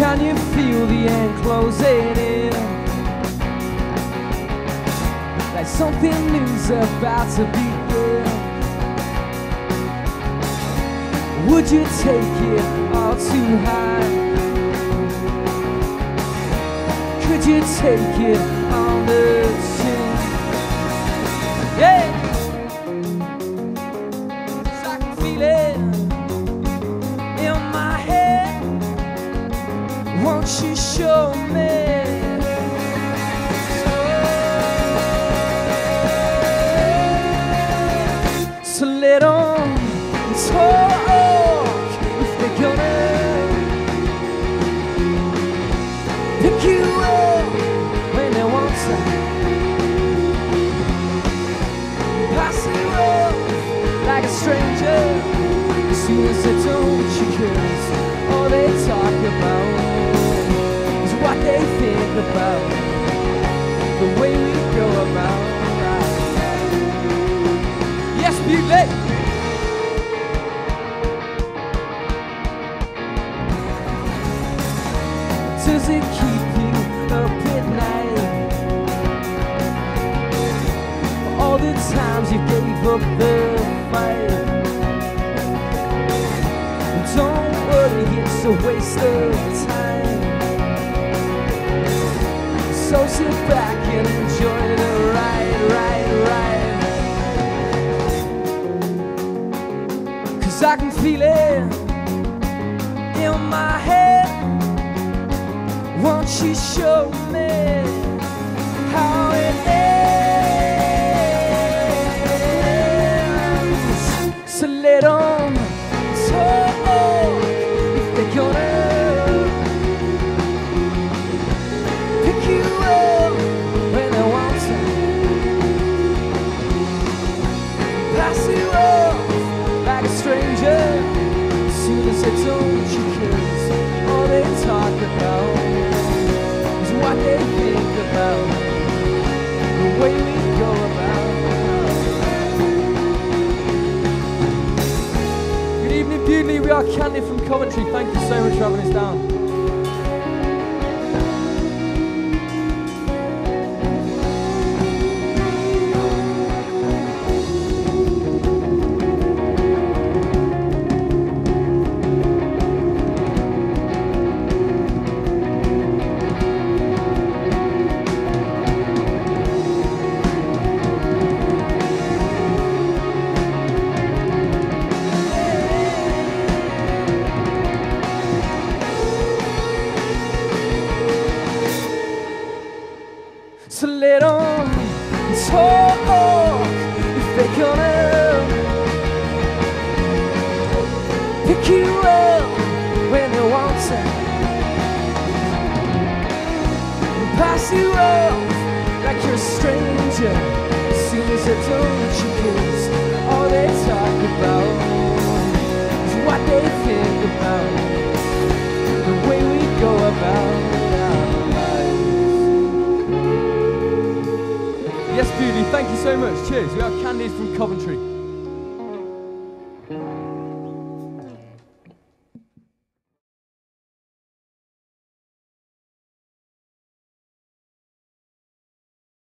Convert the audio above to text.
Can you feel the end closing in? Like something new's about to begin. Would you take it all too high? Could you take it All they talk about is what they think about the way we go about life. Yes, Bugle. Does it keep you up at night? All the times you gave up the fight. It's a waste of time. So sit back and enjoy the ride, ride, ride. Cause I can feel it in my head. Won't you show me Candid from Coventry. Thank you so much for having us down. Talk if they're gonna pick you up when they want to pass you off like you're a stranger as soon as they don't you kiss so much. Cheers. We have Candies from Coventry.